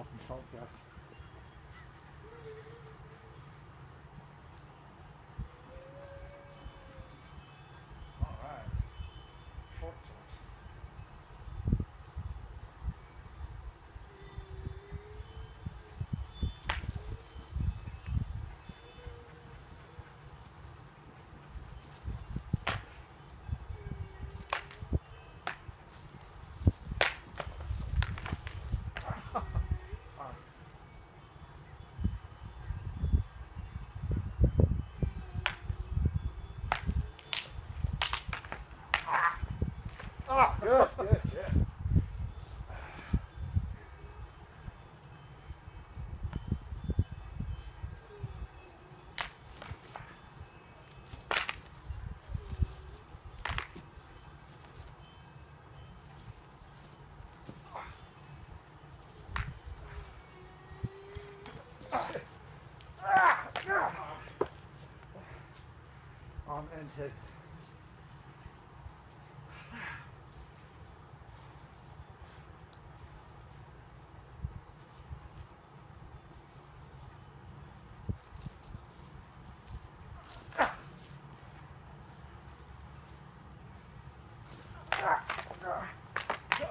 auf dem Schaufel.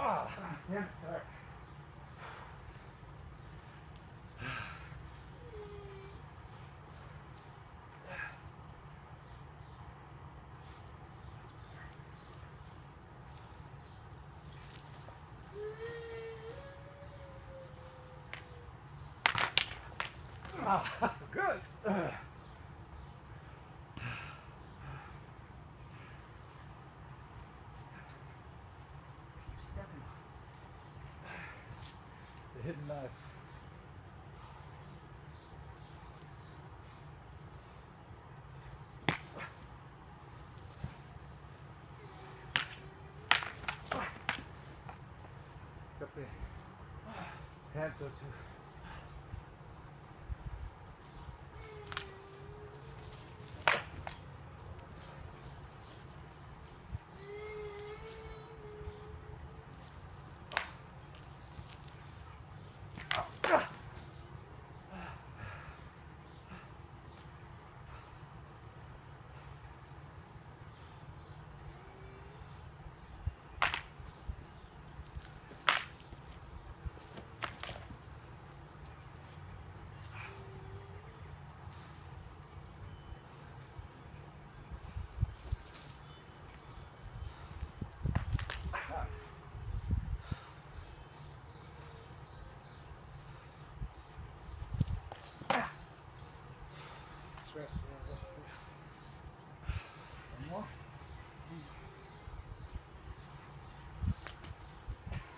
Ah, yeah, sorry. Ah, good. Stepping. The hidden knife. Got the hand go to.